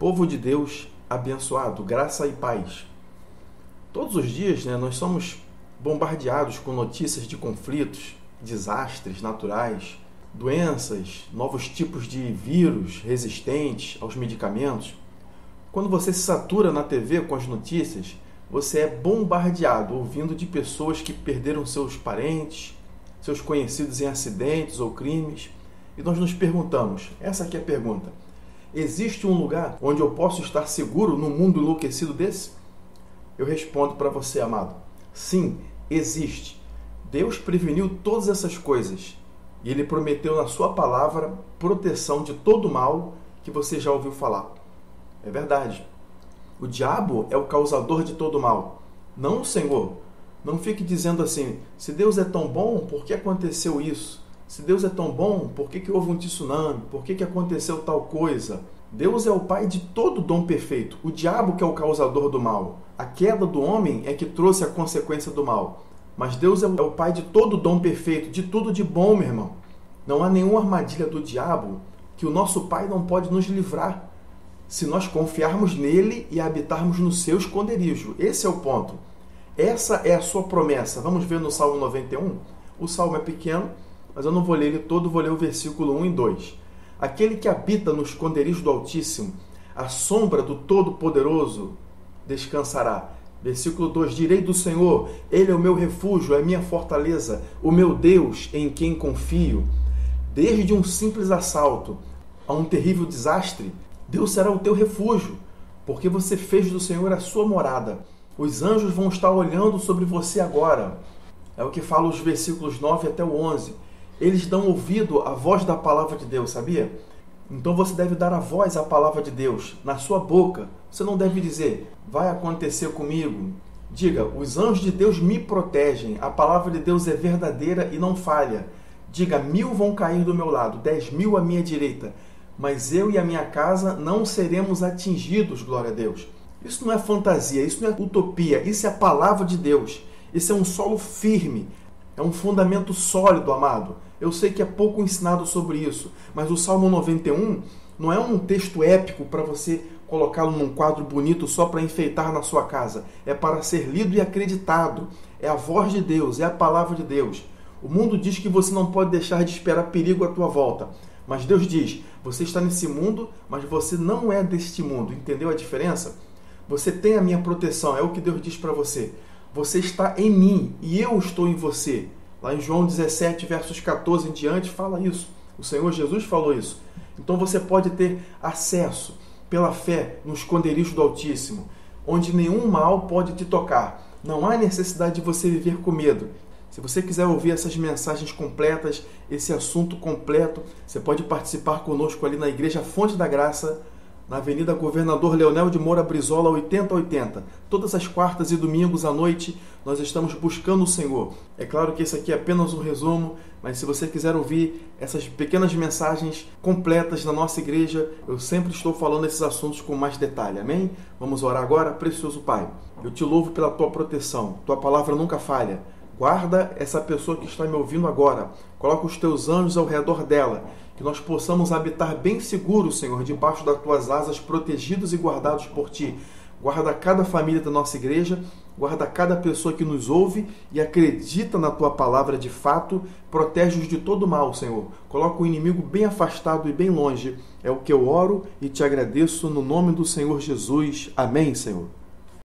Povo de Deus abençoado, graça e paz. Todos os dias né, nós somos bombardeados com notícias de conflitos, desastres naturais, doenças, novos tipos de vírus resistentes aos medicamentos. Quando você se satura na TV com as notícias, você é bombardeado ouvindo de pessoas que perderam seus parentes, seus conhecidos em acidentes ou crimes. E nós nos perguntamos: essa aqui é a pergunta. Existe um lugar onde eu posso estar seguro no mundo enlouquecido desse? Eu respondo para você, amado: sim, existe. Deus preveniu todas essas coisas e Ele prometeu na Sua palavra proteção de todo mal que você já ouviu falar. É verdade. O diabo é o causador de todo mal, não o Senhor. Não fique dizendo assim: se Deus é tão bom, por que aconteceu isso? Se Deus é tão bom, por que, que houve um tsunami? Por que, que aconteceu tal coisa? Deus é o pai de todo dom perfeito. O diabo que é o causador do mal. A queda do homem é que trouxe a consequência do mal. Mas Deus é o pai de todo dom perfeito, de tudo de bom, meu irmão. Não há nenhuma armadilha do diabo que o nosso pai não pode nos livrar se nós confiarmos nele e habitarmos no seu esconderijo. Esse é o ponto. Essa é a sua promessa. Vamos ver no Salmo 91? O salmo é pequeno, mas eu não vou ler ele todo, vou ler o versículo 1 e 2. Aquele que habita no esconderijo do Altíssimo, a sombra do Todo-Poderoso descansará. Versículo 2: Direi do Senhor, Ele é o meu refúgio, é minha fortaleza, o meu Deus em quem confio. Desde um simples assalto a um terrível desastre, Deus será o teu refúgio, porque você fez do Senhor a sua morada. Os anjos vão estar olhando sobre você agora. É o que fala os versículos 9 até o 11. Eles dão ouvido à voz da palavra de Deus, sabia? Então você deve dar a voz à palavra de Deus na sua boca. Você não deve dizer, vai acontecer comigo. Diga, os anjos de Deus me protegem. A palavra de Deus é verdadeira e não falha. Diga, mil vão cair do meu lado, dez mil à minha direita mas eu e a minha casa não seremos atingidos, glória a Deus. Isso não é fantasia, isso não é utopia, isso é a palavra de Deus. Isso é um solo firme, é um fundamento sólido, amado. Eu sei que é pouco ensinado sobre isso, mas o Salmo 91 não é um texto épico para você colocá-lo num quadro bonito só para enfeitar na sua casa. É para ser lido e acreditado. É a voz de Deus, é a palavra de Deus. O mundo diz que você não pode deixar de esperar perigo à tua volta. Mas Deus diz: você está nesse mundo, mas você não é deste mundo. Entendeu a diferença? Você tem a minha proteção, é o que Deus diz para você. Você está em mim e eu estou em você. Lá em João 17, versos 14 em diante, fala isso. O Senhor Jesus falou isso. Então você pode ter acesso pela fé no esconderijo do Altíssimo, onde nenhum mal pode te tocar. Não há necessidade de você viver com medo. Se você quiser ouvir essas mensagens completas, esse assunto completo, você pode participar conosco ali na Igreja Fonte da Graça, na Avenida Governador Leonel de Moura Brizola 8080. Todas as quartas e domingos à noite nós estamos buscando o Senhor. É claro que esse aqui é apenas um resumo, mas se você quiser ouvir essas pequenas mensagens completas na nossa igreja, eu sempre estou falando esses assuntos com mais detalhe. Amém? Vamos orar agora, precioso Pai. Eu te louvo pela tua proteção. Tua palavra nunca falha. Guarda essa pessoa que está me ouvindo agora. Coloca os teus anjos ao redor dela. Que nós possamos habitar bem seguros, Senhor, debaixo das tuas asas, protegidos e guardados por ti. Guarda cada família da nossa igreja, guarda cada pessoa que nos ouve e acredita na tua palavra de fato. Protege-os de todo mal, Senhor. Coloca o inimigo bem afastado e bem longe. É o que eu oro e te agradeço no nome do Senhor Jesus. Amém, Senhor.